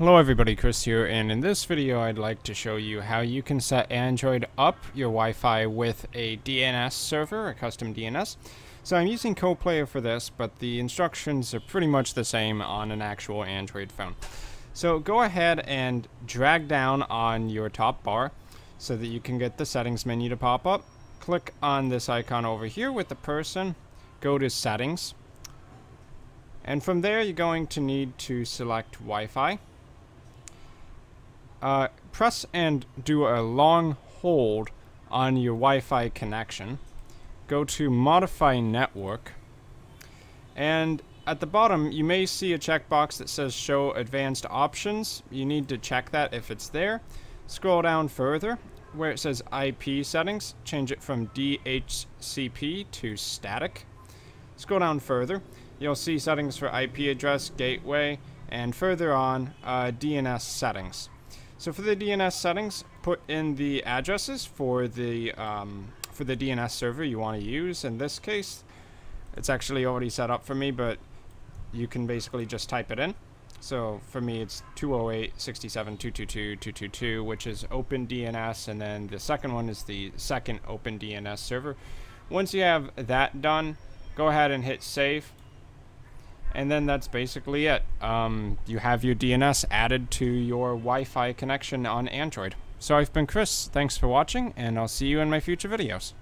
Hello everybody, Chris here, and in this video I'd like to show you how you can set Android up your Wi-Fi with a DNS server, a custom DNS. So I'm using KoPlayer for this, but the instructions are pretty much the same on an actual Android phone. So go ahead and drag down on your top bar so that you can get the settings menu to pop up. Click on this icon over here with the person, go to settings, and from there you're going to need to select Wi-Fi. Uh, press and do a long hold on your Wi-Fi connection. Go to Modify Network. And at the bottom, you may see a checkbox that says Show Advanced Options. You need to check that if it's there. Scroll down further where it says IP settings. Change it from DHCP to static. Scroll down further. You'll see settings for IP address, gateway, and further on, uh, DNS settings. So for the DNS settings, put in the addresses for the um, for the DNS server you want to use. In this case, it's actually already set up for me, but you can basically just type it in. So for me, it's 208.67.222.222, which is Open DNS, and then the second one is the second Open DNS server. Once you have that done, go ahead and hit save and then that's basically it. Um, you have your DNS added to your Wi-Fi connection on Android. So I've been Chris, thanks for watching, and I'll see you in my future videos.